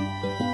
あ!